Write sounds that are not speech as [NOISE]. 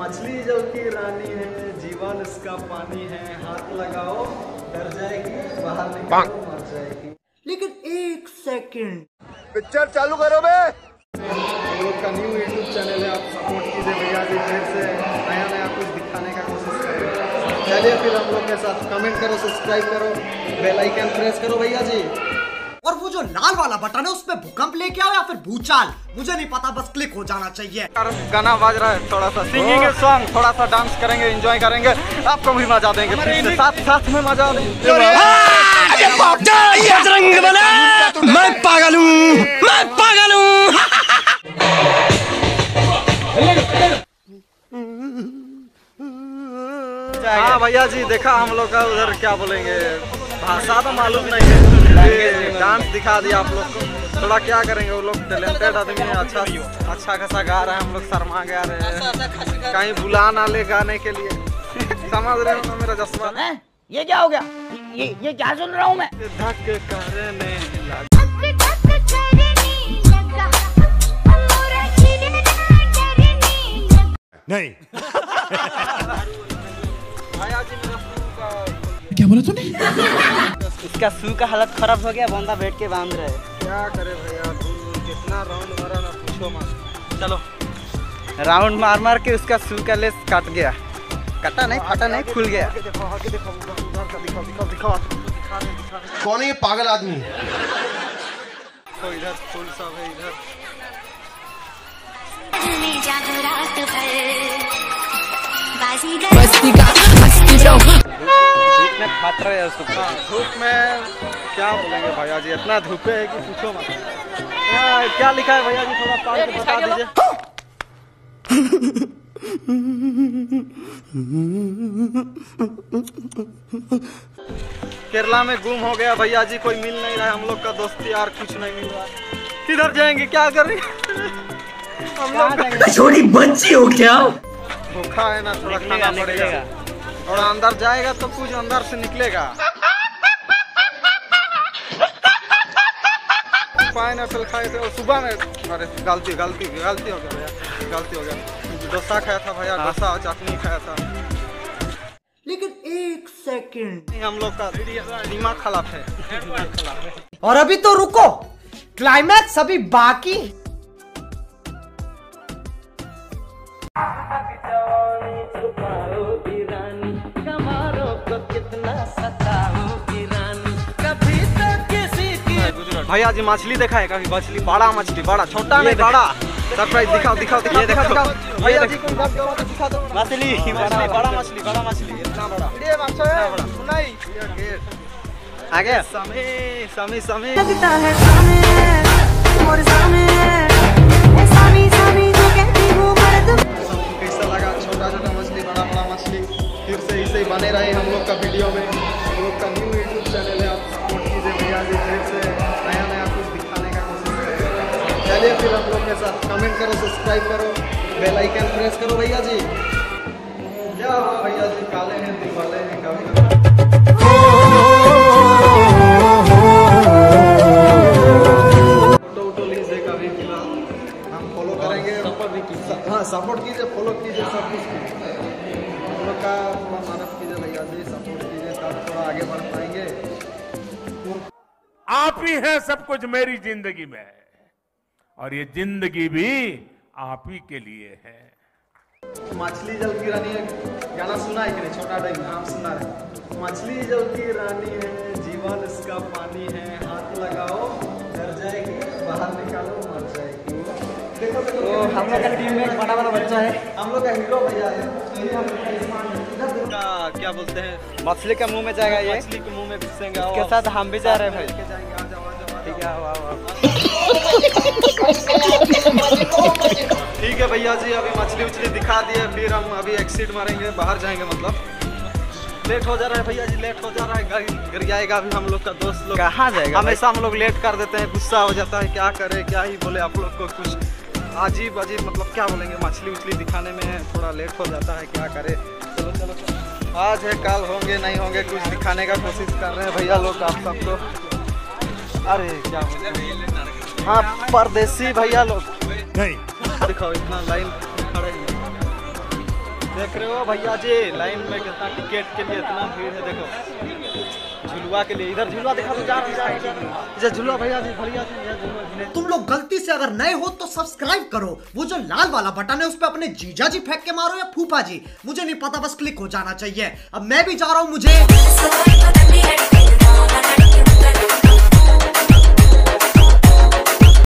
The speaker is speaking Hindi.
मछली जल की रानी है जीवन इसका पानी है। हाथ लगाओ डर जाएगी बाहर निकालो मर जाएगी। लेकिन एक सेकंड। पिक्चर चालू करो बे। हम लोग का न्यू यूट्यूब चैनल है आप सपोर्ट कीजिए भैया जी फिर से नया नया कुछ दिखाने का कोशिश करें। चलिए फिर हम लोग के साथ कमेंट करो सब्सक्राइब करो बेल आइकन प्रेस करो भैया जी। वो जो लाल वाला बटन है उसपे भूकंप लेके आओ या फिर भूचाल? मुझे नहीं पता बस क्लिक हो जाना चाहिए। गाना बाज रहा है थोड़ा सा सिंगिंग सॉन्ग थोड़ा सा डांस करेंगे एंजॉय करेंगे। आपको भी मज़ा देंगे साथ साथ में मज़ा देंगे बजरंग बना मैं पागल हूँ मैं पागल हूँ। हाँ भैया जी देखा हम लोग का उधर क्या बोलेंगे। भाषा तो मालूम नहीं है। डांस दिखा दिया आप लोग को। थोड़ा क्या करेंगे वो लोग? टैलेंटेड आदमी है अच्छा अच्छा खासा गा रहे हैं हम लोग शर्मा गा रहे हैं। कहीं बुला ना ले गाने के लिए। [LAUGHS] समझ रहे हो ना मेरा जज्बा? ये क्या हो गया? ये ये क्या सुन रहा हूँ मैं? धक करने नहीं। शुरू का इसका सू का हालत खराब हो गया बंदा बैठ के बाँध रहा है। क्या करे भैया कितना राउंड मारा ना पूछो मत। चलो। राउंड मार मार के उसका सू का लेस कट गया। कटा नहीं फटा नहीं खुल गया। कौन है ये पागल आदमी? इधर फूल सब है इधर। धूप में फट रहा है हाँ, धूप में क्या बोलेंगे भैया जी इतना धूपे है कि पूछो मत। क्या लिखा है भैया जी थोड़ा पढ़ के बता दीजिए। केरला में गुम हो गया भैया जी कोई मिल नहीं रहा है। हम लोग का दोस्ती यार कुछ नहीं मिल रहा किधर जाएँगे? क्या कर करेंगे हम लोग छोटी बच्ची हो क्या? भूखा है ना थोड़ा खाना पड़ेगा। थोड़ा अंदर जाएगा तो कुछ अंदर से निकलेगा। पाइन खाए थे और सुबह में अरे गलती गलती गलती हो गया भैया गलती हो गया। डोसा खाया था भैया डोसा और चटनी खाया था। लेकिन एक सेकंड। हम लोग का दिमाग खराब है। है और अभी तो रुको क्लाइमैक्स अभी बाकी। भैया जी मछली देखा है कभी मछली बड़ा मछली बड़ा छोटा नहीं बड़ा। सरप्राइज़ दिखाओ दिखाओ दिखाओ दिखाओ। दिखाओ भैया जी कौन बात करो तो दिखा दो। मछली मछली बड़ा मछली बड़ा मछली। इतना बड़ा। ये मांसो है बड़ा। सुनाई। आगे। समय समय समय लगता है समय और सामने समय भी के साथ कमेंट करो सब्सक्राइब करो बेल आइकन प्रेस करो भैया जी। क्या भैया जी काले हैं दिलवाले हैं कभी फॉलो सपोर्ट कीजिए। हाँ सपोर्ट कीजिए फॉलो कीजिए सब कुछ। कीजिए हम लोग का थोड़ा मदद कीजिए भैया जी सपोर्ट कीजिए तब थोड़ा आगे बढ़ पाएँगे। आप ही हैं सब कुछ मेरी ज़िंदगी में। और ये ज़िंदगी भी आप ही के लिए है। मछली जल की रानी है। गाना सुना है कि नहीं? छोटा टाइम नाम सुना है। मछली जल की रानी है जीवन इसका पानी है। हाथ लगाओ डर जाएगी बाहर निकालो मर जाएगी। देखो देखो तो हम लोग का टीम में एक बड़ा बड़ा बच्चा है। हम लोग का हीरो भैया है। है। का क्या बोलते हैं? मछली के मुँह में जाएगा ये। मछली के मुँह में घुसेंगे। इसके साथ हम भी जा रहे हैं भाई। ठीक है आओ, आओ, [LAUGHS] भैया जी अभी मछली उछली दिखा दिए फिर हम अभी एक्सिट मारेंगे बाहर जाएँगे मतलब। लेट हो जा रहा है भैया जी लेट हो जा रहा है गाड़ी गिर जाएगा अभी हम लोग का दोस्त लोग। कहाँ जाएगा हमेशा हम लोग लेट कर देते हैं गुस्सा हो जाता है क्या करे क्या ही बोले आप लोग को कुछ। अजीब अजीब मतलब क्या बोलेंगे मछली उछली दिखाने में थोड़ा लेट हो जाता है क्या करे। चलो चलो चलो। आज है कल होंगे नहीं होंगे कुछ दिखाने का कोशिश कर रहे हैं भैया लोग आप सबको। अरे क्या बोले हाँ परदेसी भैया लोग। नहीं। दिखाओ इतना लाइन खड़े हैं देख रहे हो भैया जी लाइन में कितना टिकट के लिए इतना भीड़ है देखो। झुलुआ के लिए इधर झुलुआ देखा तो जा रहा है, झुलुआ भैया जी भैया जी तुम लोग गलती से अगर नए हो तो सब्सक्राइब करो। वो जो लाल वाला बटन है उस पर अपने जीजा जी फेंक के मारो या फूफा जी। मुझे नहीं पता बस क्लिक हो जाना चाहिए। अब मैं भी जा रहा हूँ मुझे